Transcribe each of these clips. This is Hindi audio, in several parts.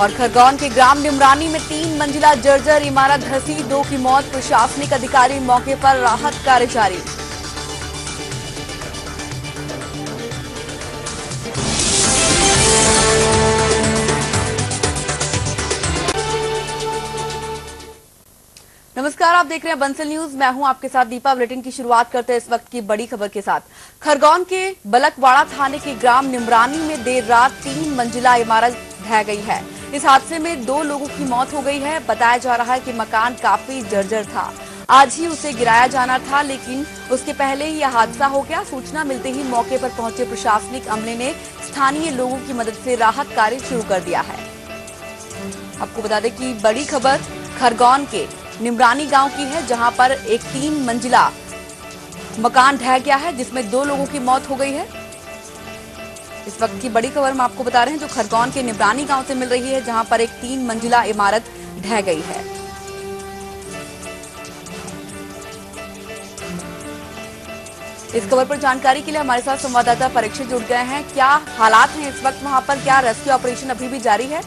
और खरगोन के ग्राम निमरानी में तीन मंजिला जर्जर इमारत धसी, दो की मौत, प्रशासनिक अधिकारी मौके पर राहत कार्य जारी। नमस्कार, आप देख रहे हैं बंसल न्यूज़। मैं हूँ आपके साथ दीपा। बुलेटिन की शुरुआत करते हैं इस वक्त की बड़ी खबर के साथ। खरगोन के बलकवाड़ा थाने के ग्राम निमरानी में देर रात तीन मंजिला इमारत ढह गई है। इस हादसे में दो लोगों की मौत हो गई है। बताया जा रहा है कि मकान काफ़ी जर्जर था। आज ही उसे गिराया जाना था, लेकिन उसके पहले ही यह हादसा हो गया। सूचना मिलते ही मौके पर पहुँचे प्रशासनिक अमले ने स्थानीय लोगों की मदद से राहत कार्य शुरू कर दिया है। आपको बता दें कि बड़ी खबर खरगोन के निमरानी गाँव की है, जहाँ पर एक तीन मंजिला मकान ढह गया है, जिसमें दो लोगों की मौत हो गई है। इस वक्त की बड़ी खबर हम आपको बता रहे हैं, जो खरगोन के निबरानी गाँव से मिल रही है, जहाँ पर एक तीन मंजिला इमारत ढह गई है। इस खबर पर जानकारी के लिए हमारे साथ संवाददाता परीक्षित जुड़ गए हैं। क्या हालात हैं इस वक्त? वहाँ पर क्या रेस्क्यू ऑपरेशन अभी भी जारी है?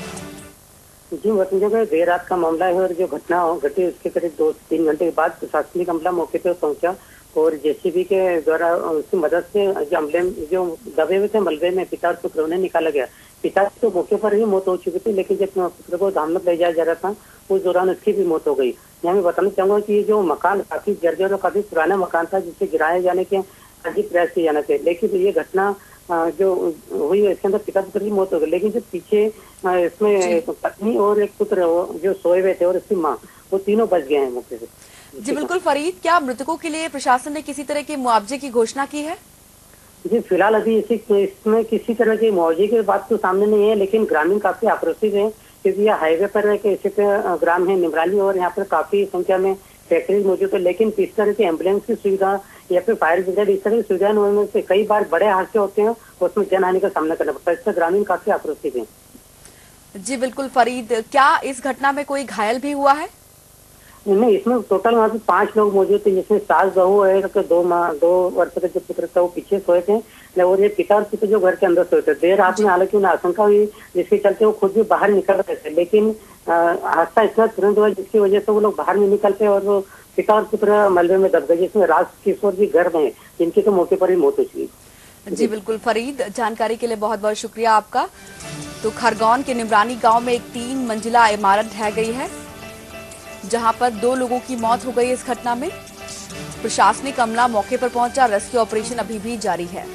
जी वतन का देर रात का मामला है और जो घटना घटी उसके करीब दो तीन घंटे के बाद प्रशासनिक अमला मौके पर पहुँचा। और जेसीबी के द्वारा उसकी मदद से जो अमले जो दबे हुए थे मलबे में पिता और पुत्र उन्हें निकाला गया। पिता की तो मौके पर ही मौत हो चुकी थी लेकिन जब पुत्र को धामत ले जाया जा रहा था उस दौरान उसकी भी मौत हो गई। यहाँ मैं बताना चाहूँगा कि ये जो मकान काफ़ी जर्जर और काफ़ी पुराना मकान था जिसे गिराए जाने के अधिक प्रयास किए जाने थे। लेकिन ये घटना जो हुई है इसके अंदर पिता पुत्र की मौत हो गई। लेकिन जो पीछे इसमें पत्नी और एक पुत्र जो सोए हुए थे और इसकी माँ वो तीनों बच गए हैं मौके से। जी बिल्कुल फरीद क्या मृतकों के लिए प्रशासन ने किसी तरह के मुआवजे की घोषणा की है? जी फ़िलहाल अभी इसी इसमें किसी तरह की मुआवजे की बात तो सामने नहीं है लेकिन ग्रामीण काफ़ी आक्रोशित है क्योंकि यह हाईवे पर ऐसे ग्राम है निमराली और यहाँ पर काफ़ी संख्या में फैक्ट्री मौजूद है लेकिन इस तरह की एंबुलेंस की सुविधा या फिर फायर ब्रिगेड इस तरह की सुविधा होने से कई बार बड़े हादसे होते हैं उसमें जनहानि का सामना करना पड़ता है इससे ग्रामीण काफ़ी आक्रोशित है। जी बिल्कुल फरीद क्या इस घटना में कोई घायल भी हुआ है? नहीं, इसमें टोटल वहाँ पे पाँच लोग मौजूद थे, जिसमें सास, बहू है तो दो माँ, दो वर्ष के जो पुत्र था, वो पीछे सोए थे। और ये पिता और पुत्र जो घर के अंदर सोए थे। देर रात में हालाँकि उन्हें आशंका हुई, जिसके चलते वो खुद भी बाहर निकल रहे थे। लेकिन हादसा इतना तुरंत हुआ जिसकी वजह से वो लोग बाहर नहीं निकल पाए और वो पिता और पुत्र मलबे में दब गए, जिसमें राज किशोर जी घर में जिनकी तो मौके पर ही मौत हो चुकी जी, बिल्कुल, फरीद, जानकारी के लिए बहुत बहुत शुक्रिया आपका। तो खरगोन के निमरानी गाँव में एक तीन मंजिला इमारत ढह गई है। जहाँ पर दो लोगों की मौत हो गई इस घटना में। प्रशासनिक अमला मौके पर पहुँचा। रेस्क्यू ऑपरेशन अभी भी जारी है।